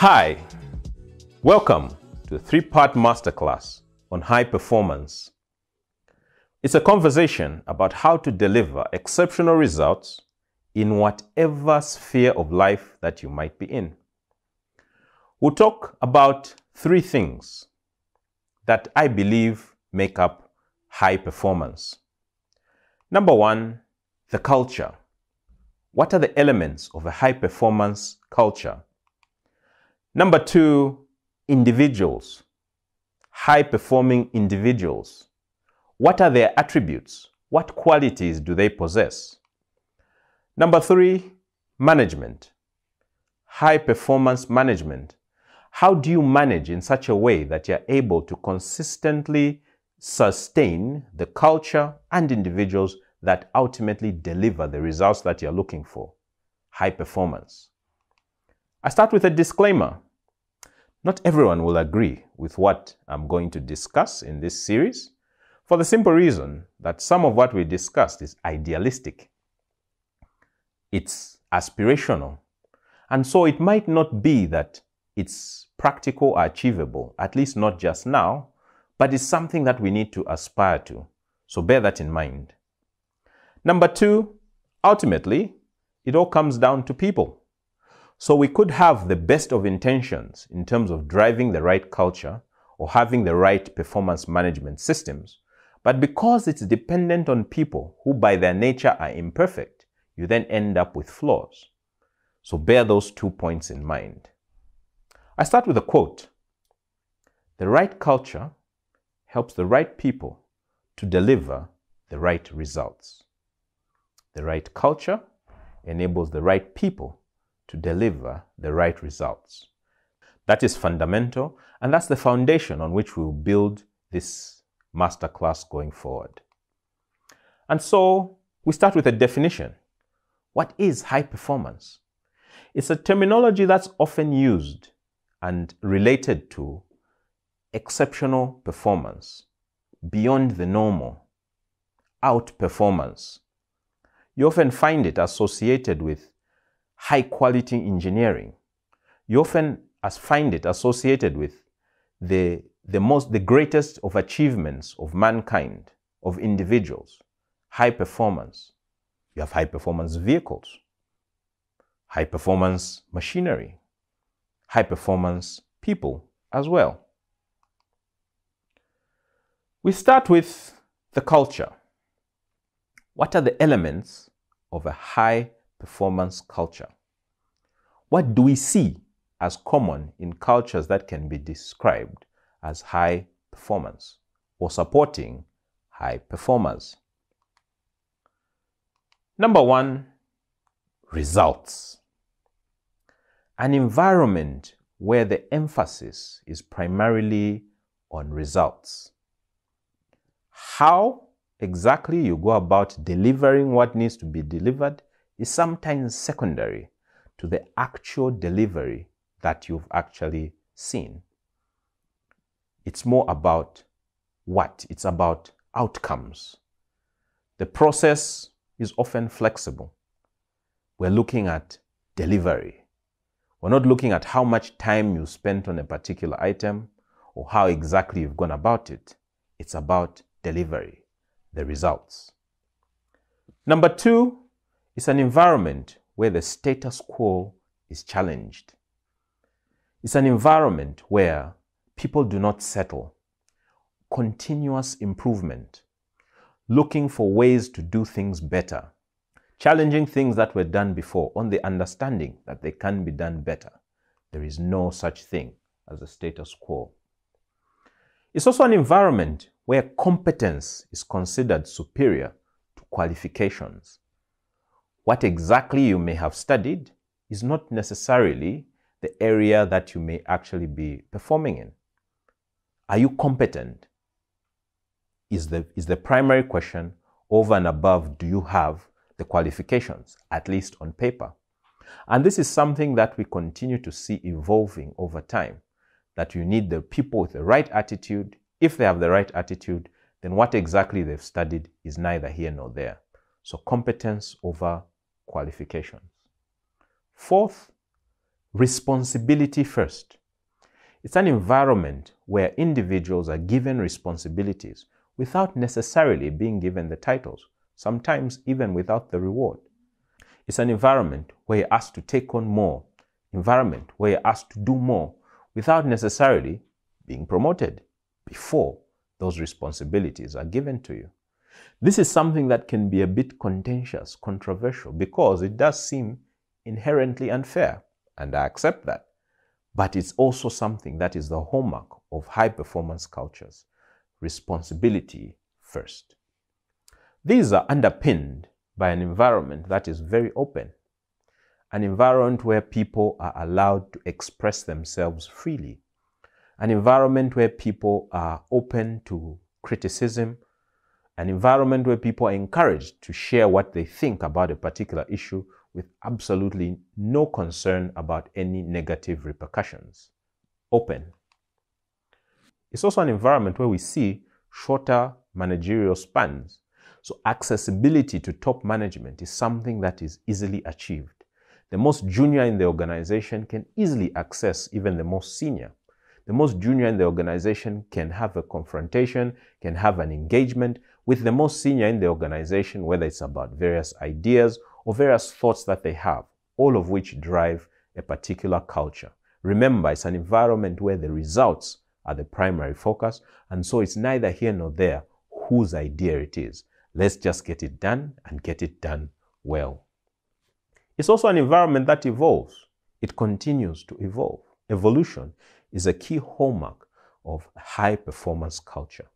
Hi, welcome to the three part masterclass on high performance. It's a conversation about how to deliver exceptional results in whatever sphere of life that you might be in. We'll talk about three things that I believe make up high performance. Number one, the culture. What are the elements of a high performance culture? Number two, individuals. High performing individuals. What are their attributes? What qualities do they possess? Number three, management. High performance management. How do you manage in such a way that you're able to consistently sustain the culture and individuals that ultimately deliver the results that you're looking for? High performance. I start with a disclaimer. Not everyone will agree with what I'm going to discuss in this series for the simple reason that some of what we discussed is idealistic. It's aspirational. And so it might not be that it's practical or achievable, at least not just now, but it's something that we need to aspire to. So bear that in mind. Number two, ultimately, it all comes down to people. So we could have the best of intentions in terms of driving the right culture or having the right performance management systems. But because it's dependent on people who by their nature are imperfect, you then end up with flaws. So bear those two points in mind. I start with a quote The right culture helps the right people to deliver the right results. The right culture enables the right people to deliver the right results. That is fundamental, and that's the foundation on which we'll build this masterclass going forward. And so we start with a definition. What is high performance? It's a terminology that's often used and related to exceptional performance, beyond the normal, outperformance. You often find it associated with high quality engineering. You often as find it associated with the, the most the greatest of achievements of mankind, of individuals, high performance. You have high performance vehicles, high performance machinery, high performance people as well. We start with the culture. What are the elements of a high performance culture? What do we see as common in cultures that can be described as high performance or supporting high performers? Number one, results an environment where the emphasis is primarily on results. How exactly you go about delivering what needs to be delivered is sometimes secondary to the actual delivery that you've actually seen. It's more about what? It's about outcomes. The process is often flexible. We're looking at delivery. We're not looking at how much time you spent on a particular item or how exactly you've gone about it. It's about delivery, the results. Number two is an environment where the status quo is challenged. It's an environment where people do not settle. Continuous improvement, looking for ways to do things better, challenging things that were done before on the understanding that they can be done better. There is no such thing as a status quo. It's also an environment where competence is considered superior to qualifications. What exactly you may have studied is not necessarily the area that you may actually be performing in. Are you competent? Is the, is the primary question over and above do you have the qualifications, at least on paper. And this is something that we continue to see evolving over time. That you need the people with the right attitude. If they have the right attitude, then what exactly they've studied is neither here nor there. So, competence over qualifications. Fourth, responsibility first. It's an environment where individuals are given responsibilities without necessarily being given the titles, sometimes even without the reward. It's an environment where you're asked to take on more, environment where you're asked to do more without necessarily being promoted before those responsibilities are given to you. This is something that can be a bit contentious, controversial, because it does seem inherently unfair, and I accept that. But it's also something that is the hallmark of high performance cultures responsibility first. These are underpinned by an environment that is very open, an environment where people are allowed to express themselves freely, an environment where people are open to criticism, an environment where people are encouraged to share what they think about a particular issue with absolutely no concern about any negative repercussions. Open. It's also an environment where we see shorter managerial spans. So accessibility to top management is something that is easily achieved. The most junior in the organization can easily access even the most senior. The most junior in the organization can have a confrontation, can have an engagement with the most senior in the organization, whether it's about various ideas or various thoughts that they have, all of which drive a particular culture. Remember, it's an environment where the results are the primary focus, and so it's neither here nor there whose idea it is. Let's just get it done and get it done well. It's also an environment that evolves. It continues to evolve. Evolution is a key hallmark of high performance culture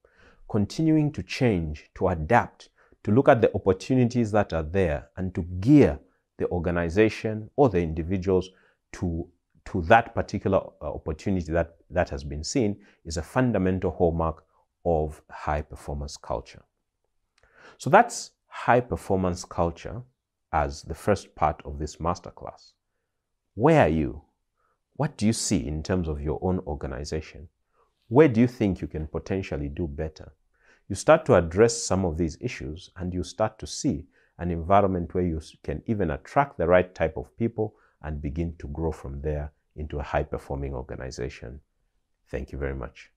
continuing to change, to adapt, to look at the opportunities that are there and to gear the organization or the individuals to, to that particular uh, opportunity that, that has been seen is a fundamental hallmark of high performance culture. So that's high performance culture as the first part of this masterclass. Where are you? What do you see in terms of your own organization? Where do you think you can potentially do better? you start to address some of these issues and you start to see an environment where you can even attract the right type of people and begin to grow from there into a high performing organization. Thank you very much.